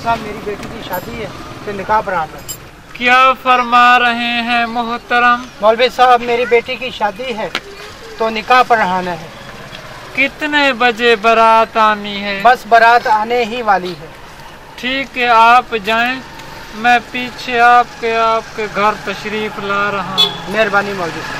साहब मेरी बेटी की शादी है तो निकाह पढ़ाना है क्या फरमा रहे हैं मोहतरम? मौलवी साहब मेरी बेटी की शादी है तो निकाह पढ़ाना है। कितने बजे बारात आनी है? बस बारात आने ही वाली है। ठीक है आप जाएँ। मैं पीछे आपके आपके घर तशरीफ़ ला रहा हूँ। मेहरबानी मौलवी साहब।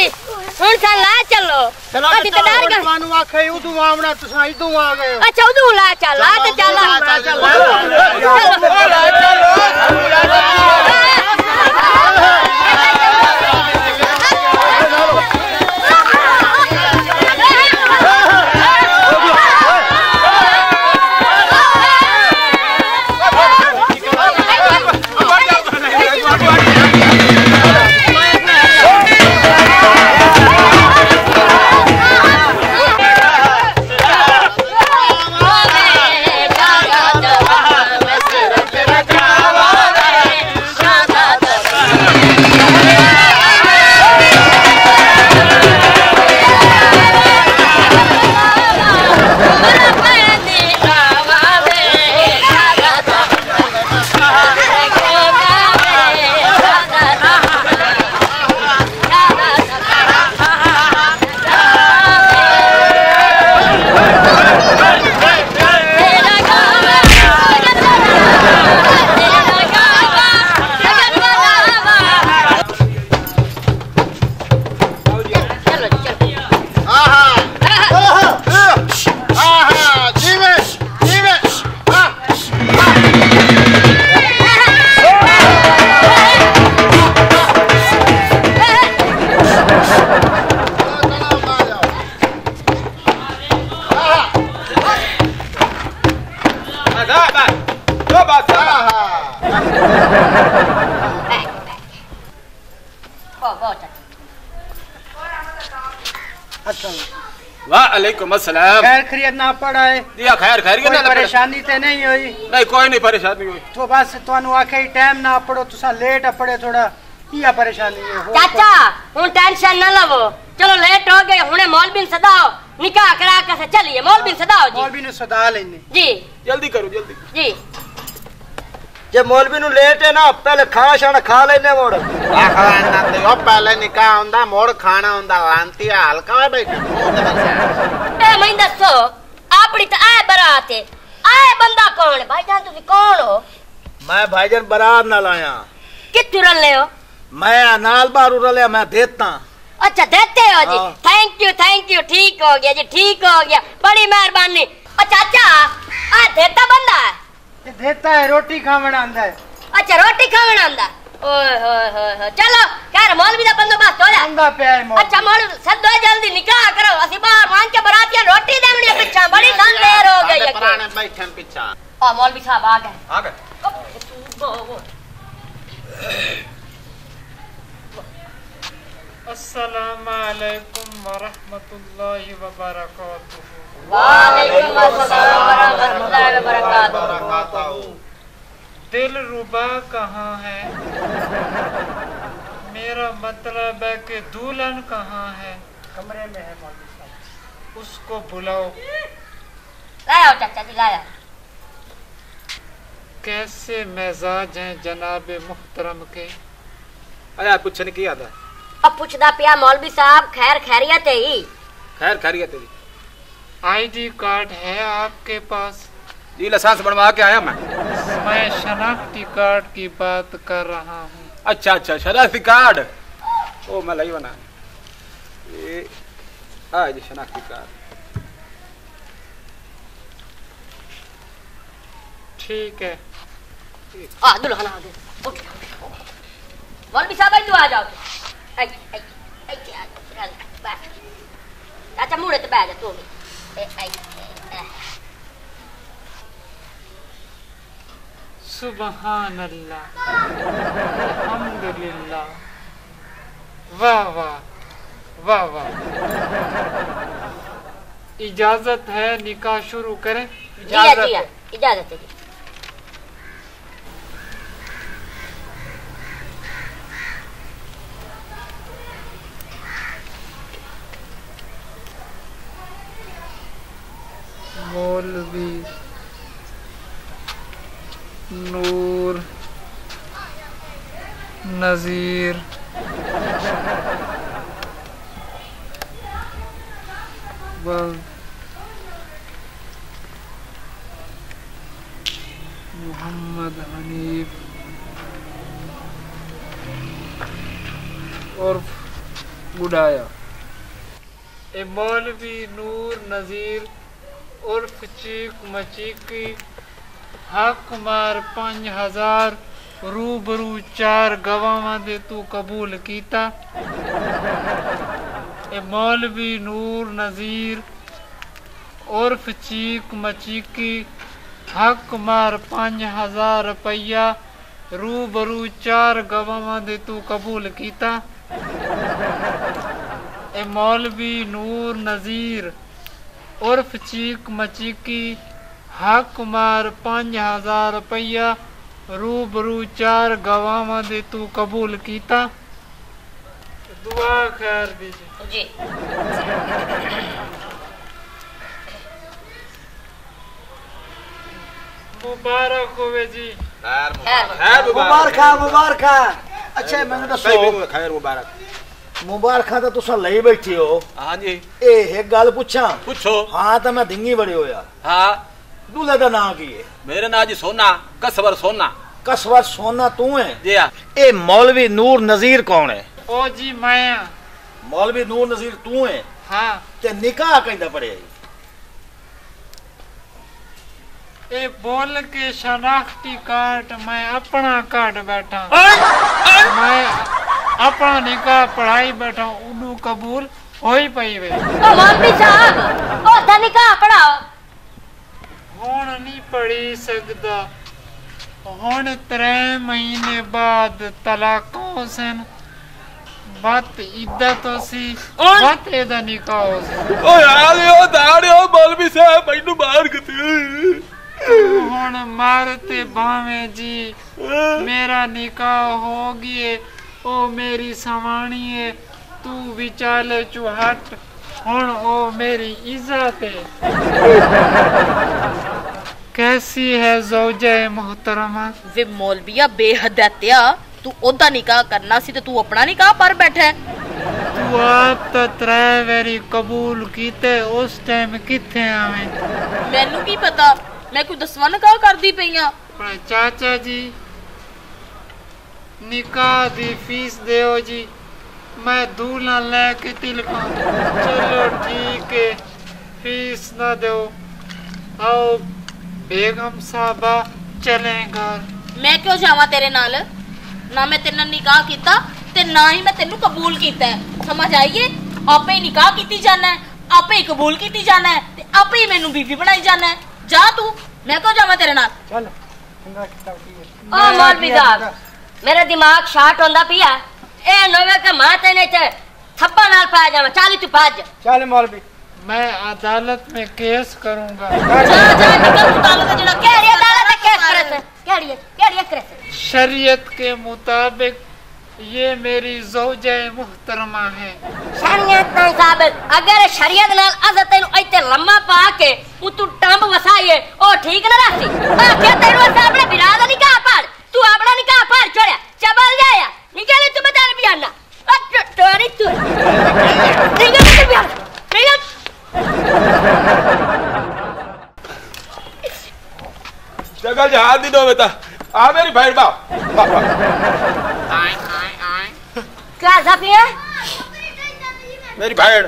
रे सुन सा ला चलो अभी तो डर गए मानु आखे उ तू आवना तसा इ तू आ गए अच्छा उ तू ला चल ला तो चल ला चल चलो चलो वालेकुम असलम खैर खरीद ना पड़ा है। दिया खैर खैर कोई परेशानी तो नहीं हुई। नहीं कोई नहीं परेशानी हुई। तो बस थानू आखे टाइम ना पड़ो तुसा लेट पड़े थोड़ा। किया परेशानी है चाचा हुन टेंशन ना लवो। चलो लेट हो गए हुने मौलवी सदाओ निकाह करा के चलिए मौलवी सदाओ जी। मौलवी ने सदा लेने। जी। जल्दी करो जल्दी। जी। ਜੇ ਮੌਲਵੀ ਨੂੰ ਲੇਟ ਹੈ ਨਾ ਪਹਿਲੇ ਖਾਣਾ ਛਾਣਾ ਖਾ ਲੈਨੇ ਮੋੜ ਆਖਣਾ ਤੇ ਉਹ ਪਹਿਲੇ ਨਿਕਾਹ ਹੁੰਦਾ ਮੋੜ ਖਾਣਾ ਹੁੰਦਾ ਆਂਟੀ ਹਲਕਾ ਵੇ ਬੈਠਾ ए मैं दसो अपनी तो आए बरात है आए बंदा कौन है भाईजान तुम कौन हो ਮੈਂ ਭਾਈਜਾਨ ਬਰਾਤ ਨਾਲ ਆਇਆ कितने रले हो ਮੈਂ ਨਾਲ ਬਾਰੂ ਰਲਿਆ ਮੈਂ ਦੇਤਾ अच्छा देते हो जी हाँ। थैंक यू थैंक यू ठीक हो गया जी ठीक हो गया बड़ी मेहरबानी अच्छा अच्छा आ देता बंदा है देता है रोटी खावण आंदा है। अच्छा रोटी खावण आंदा ओए होए होए चलो खैर मौलवी दा बंदोबस्त हो जा? आंदा पे है मौलवी। अच्छा मौलवी सदो जल्दी निकाह करो। असि बाहर मान के बरातियाँ रोटी देवणी पीछा बड़ी लन देर हो गई है पुराने बैठे पीछा ओ मौलवी साहब आ गए। आ गए। अस्सलाम वरहमतुल्लाहि व दिल रुबा कहाँ है? मेरा मतलब है कि दुल्हन कहाँ है? कमरे में है उसको बुलाओ। लाया चाचा जी लाया कैसे मिजाज हैं जनाब मुहतरम के? अरे आप कुछ नहीं किया था। अब पूछदा पिया मौलवी साहब खैर खैरियत है ही। खैर खैरियत तेरी आईडी कार्ड है आपके पास? जी लाइसेंस बनवा के आया मैं। मैं शनाख्ती कार्ड की बात कर रहा हूँ। अच्छा अच्छा शनाख्ती कार्ड? ओ मैं लाई बना ये आ जी शनाख्ती कार्ड। ठीक है। आ दुल्हन आ उठ। मौलवी साहब इधर आ जाओ। तो तू। सुबहान अल्लाह अल्हम्दुलिल्लाह वाह वाह वाह वाह इजाज़त है निकाह शुरू करें हाँ, जी हाँ, इजाज़त है नूर नज़ीर। बल मोहम्मद हनीफ। और गुडाया। ए मौलवी नूर नज़ीर। उर्फ़ चीक मचीकी हक मार पंज हज़ार, रूबरू चार गवा दे तू कबूल कीता। ए मौलवी नूर नज़ीर, उर्फ़ चीक मचीकी हक मार पंज हज़ार रुपया, रूबरू चार गवा दे तू कबूल कीता। ए मौलवी नूर नज़ीर उर्फ़ चीक मचीकी हक मार पाँच हज़ार रुपया रूबरू चार गवाह दे तू कबूल किया दुआ खैर दीजिए मुबारक हो जी। खैर मुबारक। है मुबारक। है अच्छा मैंने तो खैर मुबारक। ਮੁਬਾਰਕਾਂ ਤਾਂ ਤੁਸੀਂ ਲਈ ਬੈਠੇ ਹੋ। ਹਾਂਜੀ। ਇਹ ਗੱਲ ਪੁੱਛਾਂ। ਪੁੱਛੋ। ਹਾਂ ਤਾਂ ਮੈਂ ਢਿੰਗੀ ਬੜੇ ਹੋਇਆ। ਹਾਂ। ਦੁੱਲੇ ਦਾ ਨਾਂ ਕੀ ਹੈ? ਮੇਰੇ ਨਾਂ ਜੀ ਸੋਨਾ ਕਸਵਰ ਸੋਨਾ। ਕਸਵਰ ਸੋਨਾ ਤੂੰ ਹੈ? ਜੀ ਆ ਇਹ ਮੌਲਵੀ ਨੂਰ ਨਜ਼ੀਰ ਕੌਣ ਹੈ? ਉਹ ਜੀ ਮੈਂ ਆ ਮੌਲਵੀ ਨੂਰ ਨਜ਼ੀਰ ਤੂੰ ਹੈ? ਹਾਂ। ਤੇ ਨਿਕਾਹ ਕਹਿੰਦਾ ਪੜਿਆ ਇਹ ਬੋਲ ਕੇ ਸ਼ਨਾਖਤੀ ਕਾਰਡ ਮੈਂ ਆਪਣਾ ਕਾਰਡ ਬੈਠਾ। ਮੈਂ ਆਪਣਾ ਨਿਕਾਹ ਪੜਾਈ ਬੈਠਾ ਉਹਨੂੰ ਕਬੂਲ ਹੋਈ ਪਈ ਵੇ ओ मौलवी साहब ओ धनिका पढ़ाओ ਹੁਣ ਨਹੀਂ ਨਹੀਂ ਪੜੀ ਸਕਦਾ ਹੁਣ ਤਰੇ ਮਹੀਨੇ ਬਾਅਦ ਤਲਾਕੋਂ ਸਨ ਬਾਤ ਇਦਾਂ ਤੋਂ ਸੀ ਓਏ! ਬਾਤ ਇਹਦਾ ਨਿਕਾਹ ਹੋ ਸੀ ਓ ਯਾਰ ਉਹ ਦਾੜਿਓ ਮੌਲਵੀ ਸਾਹਿਬ ਮੈਨੂੰ ਮਾਰ ਗਤੀ ਹੁਣ ਮਾਰ ਤੇ ਭਾਵੇਂ ਜੀ ਮੇਰਾ ਨਿਕਾਹ ਹੋ ਗਿਆ ਉਹ ਮੇਰੀ ਸਵਾਣੀ ਹੈ ਤੂੰ ਵਿਚਾਲੇ ਚੁਹਟ ਹੁਣ ਉਹ ਮੇਰੀ ਇੱਜ਼ਤ ਹੈ कैसी है जोजे मोहतरमा ਵੇ ਮੌਲਵੀਆ ਬੇਹਦਤਿਆ ਤੂੰ ਉਹਦਾ ਨਿਕਾਹ ਕਰਨਾ ਸੀ ਤੇ ਤੂੰ ਆਪਣਾ ਨਿਕਾਹ ਪਰ ਬੈਠਾ ਹੈ तू आप तो त्रै वेरी कबूल कीते उस टाइम किथे आवे ਮੈਨੂੰ ਕੀ ਪਤਾ ਮੈਂ ਕੋਈ ਦਸਵਾਂ ਨਿਕਾਹ ਕਰਦੀ ਪਈ ਆ पर चाचा जी ਨਿਕਾਹ ਦੀ ਫੀਸ ਦਿਓ ਜੀ। ਮੈਂ ਦੂਲਾ ਲੈ ਕੇ ਤਿਲਕਾਂ ਚਲੋ ਠੀਕ ਹੈ ਫੀਸ ਨਾ ਦਿਓ। ਆਓ ਬੇਗਮ ਸਾਹਿਬਾ ਚਲੇਗਾ ਮੈਂ ਕਿਉਂ ਜਾਵਾਂ ਤੇਰੇ ਨਾਲ? ਨਾ ਮੈਂ ਤੇਰੇ ਨਿਕਾਹ ਕੀਤਾ ਤੇ ਨਾ ਹੀ ਮੈਂ ਤੈਨੂੰ ਕਬੂਲ ਕੀਤਾ। ਸਮਝ ਆਈਏ ਆਪੇ ਹੀ ਨਿਕਾਹ ਕੀਤੀ ਜਾਣਾ ਆਪੇ ਹੀ ਕਬੂਲ ਕੀਤੀ ਜਾਣਾ ਤੇ ਆਪੇ ਹੀ ਮੈਨੂੰ ਬੀਬੀ ਬਣਾਈ ਜਾਣਾ ਜਾ ਤੂੰ ਮੈਂ ਕਿਉਂ ਜਾਵਾਂ ਤੇਰੇ ਨਾਲ? ਚੱਲ ਚੰਗਾ ਕੀਤਾ ਆ ਮੌਲਵੀ ਸਾਹਿਬ मेरा दिमाग शार्ट होंदा पिया ए नोवे के माते ने थे थप्पा नाल पाया जावा चाली तू भाज चल मौलवी मैं अदालत में केस करूँगा जा जा तू काम का जड़ा केड़ी अदालत में केस करे केड़ी केड़ी करे शरीयत के मुताबिक ये मेरी जौजे मुहतरमा है शरीयत के साबित अगर शरीयत नाल अज नु इते लम्मा पा के तू टंब वसाई है ओ ठीक ना रहती आ के तेरे सामने बिरादरी का तू आपड़ा निकाल पार छोड़ा चबल जाया निकले तू बता रही बिहार ना तुम्हारी तू निकल तू बिहार निकल जगह जहाँ दी दो बेटा आ मेरी भाई बाप क्या जाती है मेरी भाई